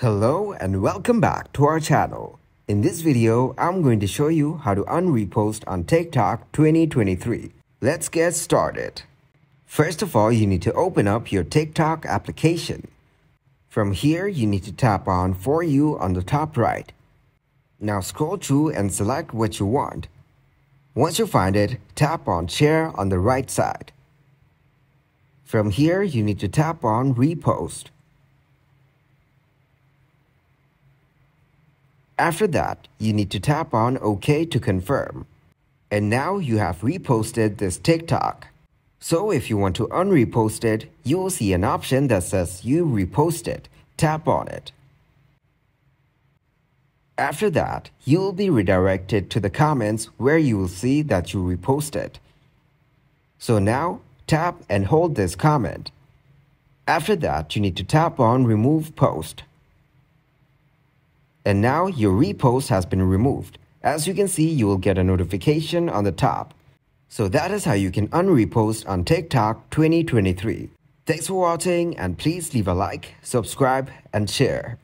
Hello and welcome back to our channel. In this video, I'm going to show you how to unrepost on TikTok 2023. Let's get started. First of all, you need to open up your TikTok application. From here, you need to tap on For You on the top right. Now scroll through and select what you want. Once you find it, tap on Share on the right side. From here, you need to tap on Repost. After that, you need to tap on OK to confirm. And now you have reposted this TikTok. So if you want to unrepost it, you will see an option that says you reposted. Tap on it. After that, you will be redirected to the comments where you will see that you reposted. So now, tap and hold this comment. After that, you need to tap on Remove Post. And now your repost has been removed. As you can see, you will get a notification on the top. So that is how you can unrepost on TikTok 2023. Thanks for watching and please leave a like, subscribe and share.